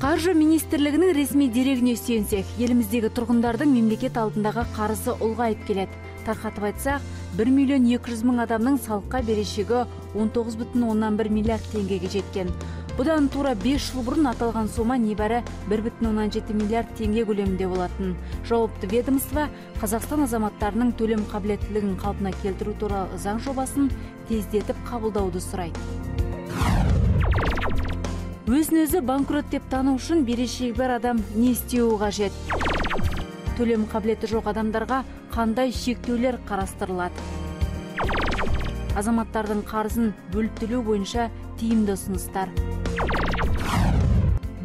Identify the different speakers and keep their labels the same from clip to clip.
Speaker 1: каржы министрлигинин ресмий дерегине сүйенсек элимиздеги тургундардын мемлекет алдындагы карызы улгайып келет таркатып айтсак бир миллион эки жүз миң адамдын салыкка берешеги он тогуз бүтүн ондон бир миллиард теңгеге жеткен. Будан туура беш жыл небары бир бүтүн ондон жети миллиард теңге көлөмүндө болотун жооптуу ведомство казакстан азаматтарынын төлөм кабилеттүүлүгүн калпына келтирүү тууралуу заң жобасын тездетип кабылдауду сурайт өзүн өзү банкрот деп таануу үчүн берешеги бар адам эмне истөө кажет төлөм кабилети жок адамдарга кандай шектөөлөр карастырылат азаматтардын карызын бөлүп төлөө боюнча тиимдүү сунуштар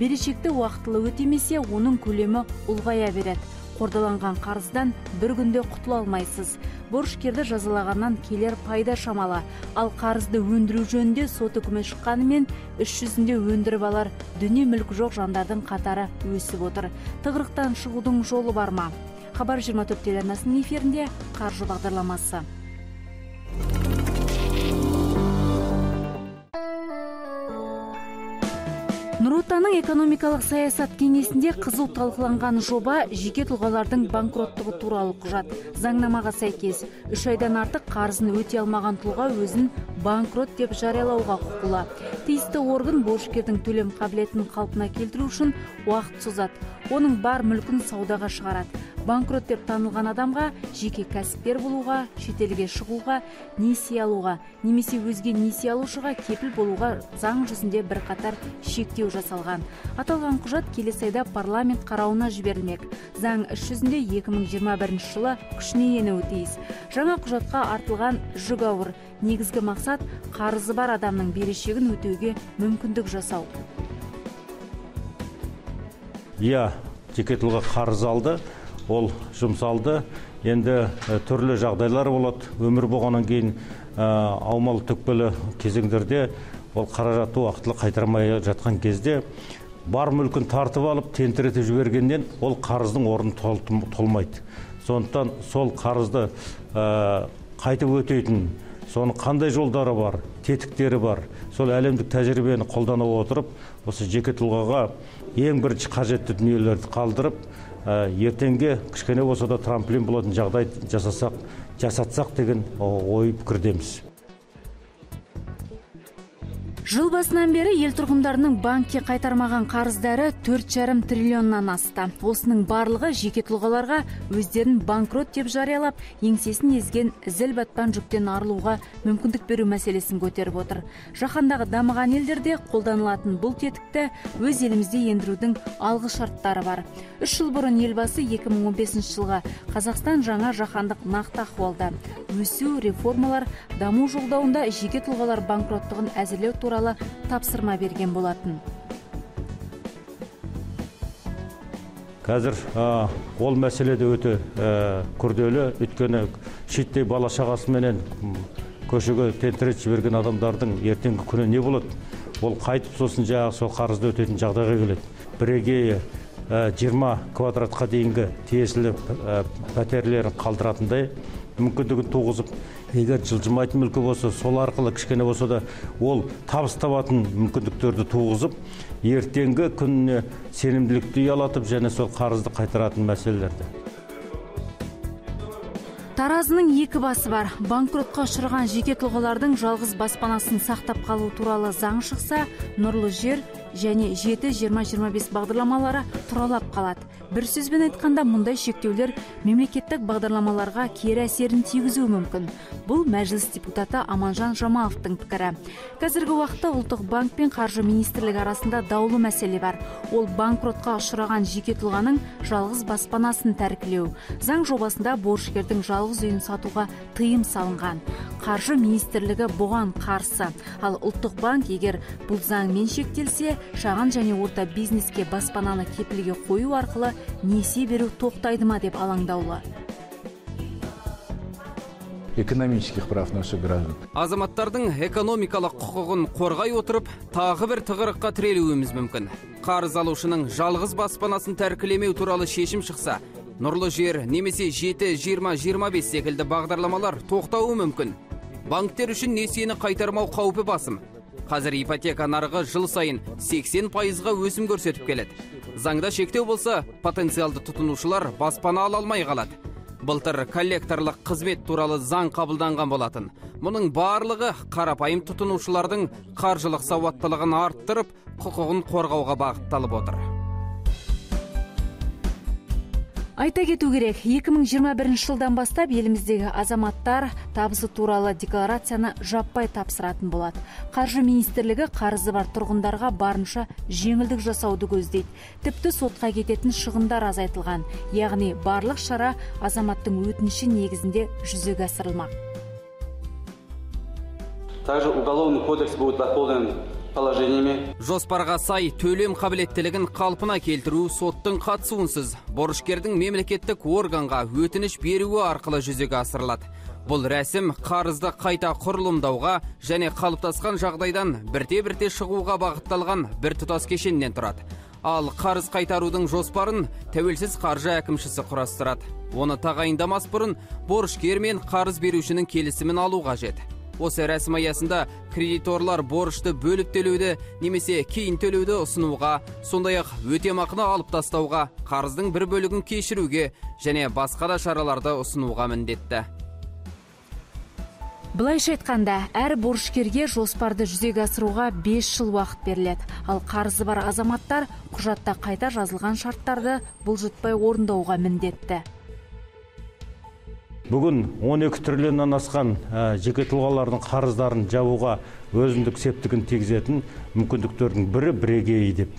Speaker 1: берешекти убактылуу өтөмесе унун көлөмү улгая берет кордолонгон карыздан бир күндө кутула алмайсыз. Борушкерди жазалагандан келер пайда шамалы. Ал карызды өндүрүү жөнүндө сот өкүмү чыкканы менен іс жүзүндө өндүрүп алар. Дүнүө мүлкү жок жандардын катары өсүп отур тыгырыктан чыгуудун жолу бармы хабар жыйырма төрт телеарнасынын эфиринде каржы багдарламасы нур отандын экономикалык саясат кеңесинде кызуу талкууланган жоба жеке туулгалардын банкроттугу тууралуу кужат заңнамага сайкес үч айдан артык карызын өтөй алмаган тууга өзүн банкрот деп жарыялауга укуктуу тийиштүү орган борушкердин төлөм кабилетин калпына келтирүү үчүн убакыт созот онун бар мүлкүн саудага чыгарат банкрот деп таанылган адамга жеке касипкер болууга чет элге чыгууга несие алууга немесе өзге несие алуучуга кепил болууга заң жүзүндө бир катар шектөө жасалган аталган кужат келесі айда парламент карауына жиберилмек заң іс жыйырма биринчи жылы күчүнө энүүгө тийиз жаңа кужатка артылган жүк ауыр. Негизги максат карызы бар адамдын берешегин өтөөгө мүмкүндүк жасоо
Speaker 2: иә жеке тұлға қарыз алды ол жұмсалды. Енді түрлі жағдайлар болады. Өмір болғаннан кейін аумалы төкпелі кезеңдерде ол қаражатты уақытылы қайтармай жатқан кезде бар мүлкін тартып алып тентіретіп жібергеннен ол қарыздың орны толмайды. Сондықтан сол қарызды қайтып өтейтін соның қандай жолдары бар тетіктері бар. Сол әлемдік тәжірибені қолдана отырып осы жеке тұлғаға ең бірінші қажетті дүниелерді қалдырып ертеңге кішкене болса да трамплин болатын жағдай жасасақ жасатсақ деген ой пікірдеміз.
Speaker 1: Жыл басынан бери эл тургундарынын банкке кайтармаган карыздары төрт жарым триллиондон асты. Осунун баардыгы жеке туулгаларга өздөрүн банкрот деп жарыялап эңсесин эзген зил батпан жүктөн арылууга мүмкүндүк берүү маселесин көтөрүп отур жаһандагы дамыган элдерде колдонулатын бул тетикти өз элибизде эндирүүдүн алгы шарттары бар. Үч жыл миң он бешинчи жылга казакстан жаңа жаһандык накты акыбалда өсүү реформалар дамуу жолдоунда жеке туулгалар банкроттугун азирлөө тууралуу тууралуу тапсырма берген болатын.
Speaker 2: Қазір ол мәселе де өте күрделі. Өйткені шиеттей бала шағасыменен көшеге тентіретіп жіберген адамдардың ертеңгі күні не болады? Ол қайтып сосын жаңағы сол қарызды өтейтін жағдайға келеді. Бірегейі жиырма квадратқа дейінгі тиесілі пәтерлерін қалдыратындай мүмкіндігін туғызып егер жылжымайтын мүлкі болса сол арқылы кішкене болса да ол табыс табатын мүмкіндіктерді туғызып ертеңгі күніне сенімділікті ұялатып және сол қарызды қайтаратын мәселелерді.
Speaker 1: Таразынын эки басы бар. Банкротко учураган жеке туулгалардын жалгыз баспанасын сактап калуу тууралуу заң чыкса нурлуу жер және жети жыйырма жыйырма беш бағдарламалары туралап калат бир сөз менен айтканда мындай шектөөлөр мемлекеттик бағдарламаларға кері әсерін тийгизүү мүмкүн бул мәжіліс депутаты аманжан жамаловдун пикири қазіргі убакта улуттук банк пен каржы министрлиги арасында даулуу маселе бар. Ол банкротко учураган жеке тұлғаның жалғыз баспанасын тәркілеу заң жобасында борышкердин жалгыз үйүн сатууга тыйым салынган каржы министрлиги буга каршы ал улуттук банк эгер бул заң менен шектелсе шағын және орта бизнеске баспананы кепілге қою арқылы несие беру тоқтайды ма деп алаңдаулы.
Speaker 3: Экономических прав наших граждан.
Speaker 4: Азаматтардың экономикалық құқығын қорғай отырып тағы бір тығырыққа тірелуіміз мүмкін. Қарыз алушының жалғыз баспанасын тәркілемеу туралы шешім шықса нұрлы жер немесе жеті жиырма жиырма бес секілді бағдарламалар тоқтауы мүмкін. Банктер үшін несиені қайтармау қаупі басым. Қазір ипотека нарығы жыл сайын 80 пайызға өсім көрсетіп келеді. Заңда шектеу болса потенциалды тұтынушылар баспана ала алмай қалады. Былтыр коллекторлық қызмет туралы заң қабылданған болатын. Мұның барлығы қарапайым тұтынушылардың қаржылық сауаттылығын арттырып құқығын қорғауға бағытталып отыр.
Speaker 1: Айта кету керек 2021 жылдан бастап еліміздегі азаматтар табысы туралы декларацияны жаппай тапсыратын болады. Қаржы министрлігі қарызы бар тұрғындарға барынша жеңілдік жасауды көздейді. Тіпті сотқа кететін шығындар азайтылған. Яғни барлық шара азаматтың өтініші негізінде жүзеге асырылмақ.
Speaker 5: Также уголовный кодекс будет дополнен положениями.
Speaker 4: Жоспарға сай төлем қабілеттілігін қалпына келтіру соттың қатысуынсыз. Борышкердің мемлекеттік органға өтініш беруі арқылы жүзеге асырылады. Бұл рәсім қарызды қайта құрылымдауға және қалыптасқан жағдайдан бірте бірте шығуға бағытталған біртұтас кешеннен тұрады. Ал қарыз қайтарудың жоспарын тәуелсіз қаржы әкімшісі құрастырады. Оны тағайындамас бұрын борышкер мен қарыз берушінің келісімін алу қажет. Осы рәсім аясында кредиторлар борышты бөліп төлеуді немесе кейін төлеуді ұсынуға сондай ақ өтемақыны алып тастауға қарыздың бір бөлігін кешіруге және басқа да шараларды ұсынуға міндетті.
Speaker 1: Былайша айтқанда әр борышкерге жоспарды жүзеге асыруға 5 жыл уақыт беріледі. Ал қарызы бар азаматтар құжатта қайта жазылған шарттарды бұлжытпай орындауға міндетті.
Speaker 2: Бүгін 12 триллионнан асқан ә, жеке тұлғалардың қарыздарын жабуға өзіндік септігін тигізетін мүмкіндіктердің бірі бірегейі деп.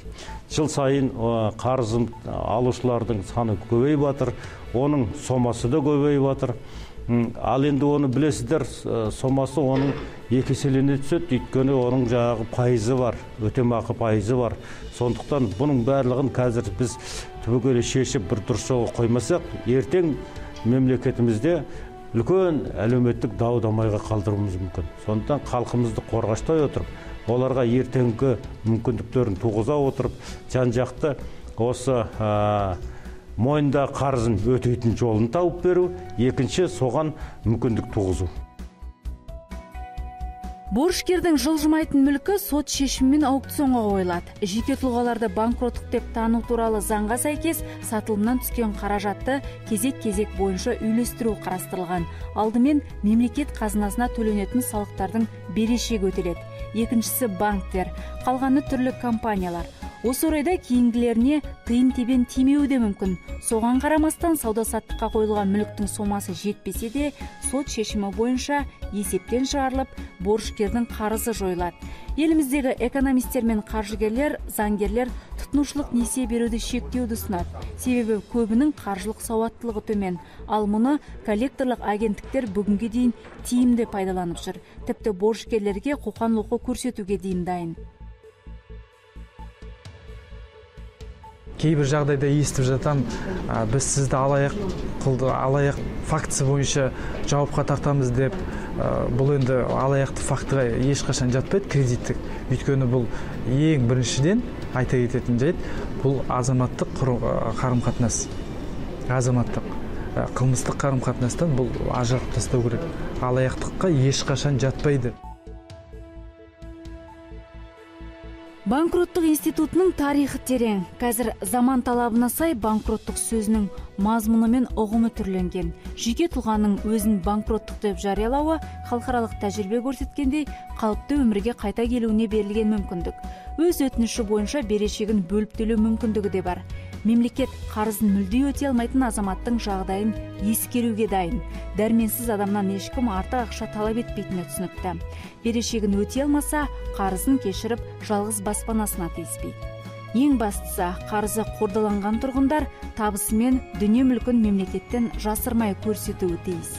Speaker 2: Жыл сайын ә, қарызын алушылардың саны көбейіп жатыр оның сомасы да көбейіп жатыр ал енді оны білесіздер ә, сомасы оның екі еселене түседі өйткені оның жаңағы пайызы бар өтемақы пайызы бар. Сондықтан бұның барлығын қазір біз түбегейлі шешіп бір дұрыс жолға қоймасақ ертең мемлекетімізде үлкен әлеуметтік дау дамайға қалдыруымыз мүмкін. Сондықтан халқымызды қорғаштай отырып оларға ертеңгі мүмкіндіктерін туғыза отырып жан жақты осы ә, қарызын өтейтін жолын тауып беру екінші соған мүмкіндік туғызу.
Speaker 1: Борышкердің жылжымайтын мүлкі сот шешімімен аукционға қойылады. Жеке тұлғаларды банкроттық деп тану туралы заңға сәйкес сатылымнан түскен қаражатты кезек кезек бойынша үйлестіру қарастырылған. Алдымен мемлекет қазынасына төленетін салықтардың берешегі өтеледі. Екіншісі банктер. Қалғаны түрлі компаниялар. Осы орайда кейінгілеріне тиын тебен тимеуі де мүмкін. Соған қарамастан сауда саттыққа қойылған мүліктің сомасы жетпесе де сот шешімі бойынша есептен шығарылып борышкердің қарызы жойылады. Еліміздегі экономистер мен қаржыгерлер заңгерлер тұтынушылық несие беруді шектеуді ұсынады. Себебі көбінің қаржылық сауаттылығы төмен. Ал мұны коллекторлық агенттіктер бүгінге дейін тиімді пайдаланып жүр. Тіпті борышкерлерге қоқан лоққы көрсетуге дейін дайын.
Speaker 6: Кейбір жағдайда естіп жатам ә, біз сізді алаяқ қылды алаяқ фактісі бойынша жауапқа тартамыз деп ә, бұл енді алаяқтық фактіға ешқашан жатпайды кредиттік. Өйткені бұл ең біріншіден айта кететін жайт бұл азаматтық қарым қатынас азаматтық қылмыстық қарым қатынастан бұл ажыратып тастау керек. Алаяқтыққа ешқашан жатпайды.
Speaker 1: Банкроттық институтының тарихы терең. Қазір заман талабына сай банкроттық сөзінің мазмұны мен ұғымы түрленген. Жеке тұлғаның өзін банкроттық деп жариялауы халықаралық тәжірибе көрсеткендей қалыпты өмірге қайта келуіне берілген мүмкіндік. Өз өтініші бойынша берешегін бөліп төлеу мүмкіндігі де бар. Мемлекет қарызын мүлде өтей алмайтын азаматтың жағдайын ескеруге дайын. Дәрменсіз адамнан ешкім артық ақша талап етпейтіні түсінікті. Берешегін өтей алмаса қарызын кешіріп жалғыз баспанасына тиіспейді. Ең бастысы қарызы қордаланған тұрғындар табысы мен дүние мүлкін мемлекеттен жасырмай көрсетуі тиіс.